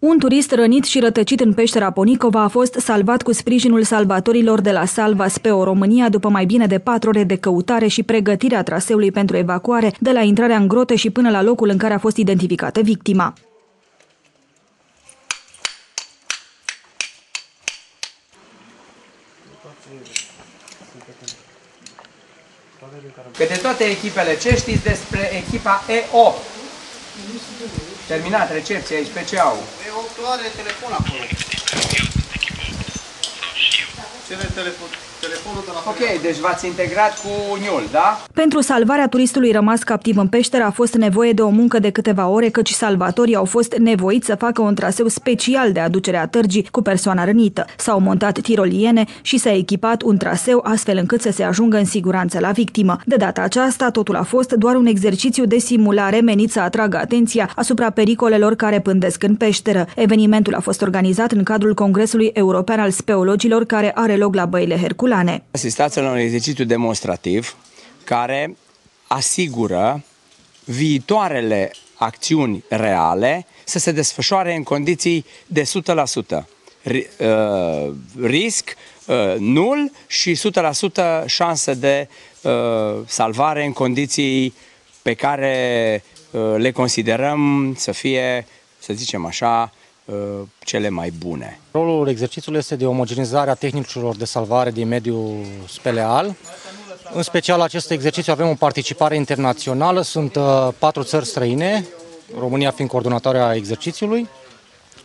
Un turist rănit și rătăcit în peștera Ponicova a fost salvat cu sprijinul salvatorilor de la Salva Speo România după mai bine de patru ore de căutare și pregătirea traseului pentru evacuare de la intrarea în grote și până la locul în care a fost identificată victima. Pe de toate echipele, ce știți despre echipa E8? Terminat recepția aici, pe ce au? E8 are telefon acolo. Cere telefon, telefonul de la Ok, deci v-ați integrat cu Niul, da? Pentru salvarea turistului rămas captiv în peșteră a fost nevoie de o muncă de câteva ore, căci salvatorii au fost nevoiți să facă un traseu special de aducere a târgii cu persoana rănită. S-au montat tiroliene și s-a echipat un traseu astfel încât să se ajungă în siguranță la victimă. De data aceasta, totul a fost doar un exercițiu de simulare menit să atragă atenția asupra pericolelor care pândesc în peșteră. Evenimentul a fost organizat în cadrul Congresului European al Speologilor, care are loc la Băile Herculane. Asistați la un exercițiu demonstrativ care asigură viitoarele acțiuni reale să se desfășoare în condiții de 100%. Ri- uh, risc uh, nul și 100% șansă de uh, salvare în condiții pe care uh, le considerăm să fie, să zicem așa, uh, cele mai bune. Rolul exercițiului este de omogenizare a tehnicilor de salvare din mediul speleal. În special acest exercițiu avem o participare internațională, sunt uh, patru țări străine, România fiind coordonatoarea exercițiului.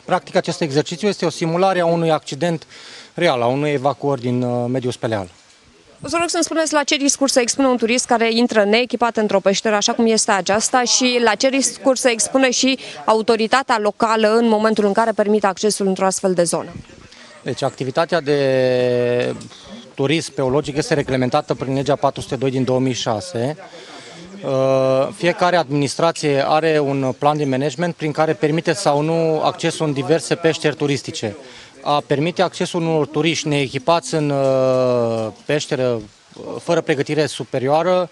Practic acest exercițiu este o simulare a unui accident real, a unei evacuări din uh, mediul speleal. O să rog să-mi spuneți la ce riscuri să expune un turist care intră neechipat într-o peșteră, așa cum este aceasta, și la ce riscuri să expune și autoritatea locală în momentul în care permite accesul într-o astfel de zonă. Deci activitatea de turism speologic este reglementată prin legea 402 din 2006. Uh, Fiecare administrație are un plan de management prin care permite sau nu accesul în diverse peșteri turistice. A permite accesul unor turiști neechipați în uh, peșteră uh, fără pregătire superioară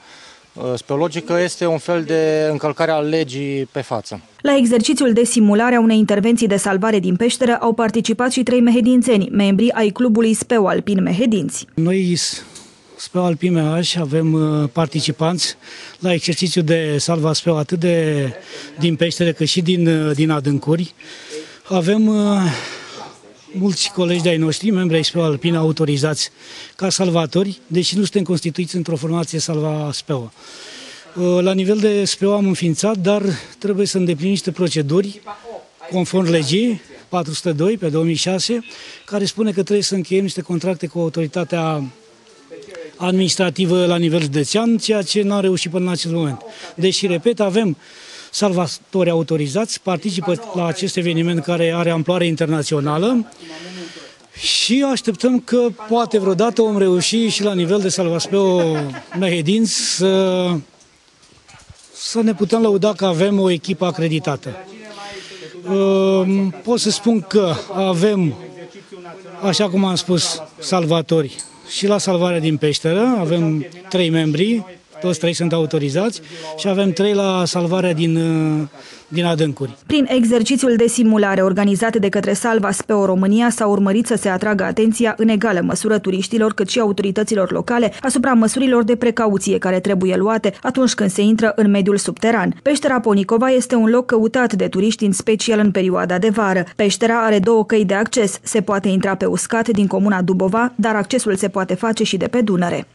speologică este un fel de încălcare a legii pe față. La exercițiul de simulare a unei intervenții de salvare din peșteră au participat și trei mehedințeni, membri ai clubului Speu Alpin Mehedinți. Noi, Speu Alpin MH, avem uh, participanți la exercițiul de salva speu atât de din peștere cât și din, uh, din adâncuri. Avem uh, mulți colegi de-ai noștri, membri ai Speu Alpin, autorizați ca salvatori, deși nu suntem constituiți într-o formație salva Speu. La nivel de Speu am înființat, dar trebuie să îndeplinim niște proceduri conform legii 402 pe 2006, care spune că trebuie să încheiem niște contracte cu autoritatea administrativă la nivel județean, ceea ce n-a reușit până în acest moment. Deși, repet, avem salvatori autorizați, participă la acest eveniment care are amploare internațională. Și așteptăm că poate vreodată vom reuși și la nivel de salvaspeo Mehedin să, să ne putem lăuda că avem o echipă acreditată. Pot să spun că avem, așa cum am spus, salvatori și la salvarea din peșteră, avem trei membri, toți trei sunt autorizați și avem trei la salvarea din, din adâncuri. Prin exercițiul de simulare organizat de către Salva Speo România s-a urmărit să se atragă atenția în egală măsură turiștilor cât și autorităților locale asupra măsurilor de precauție care trebuie luate atunci când se intră în mediul subteran. Peștera Ponicova este un loc căutat de turiști în special în perioada de vară. Peștera are două căi de acces. Se poate intra pe uscat din comuna Dubova, dar accesul se poate face și de pe Dunăre.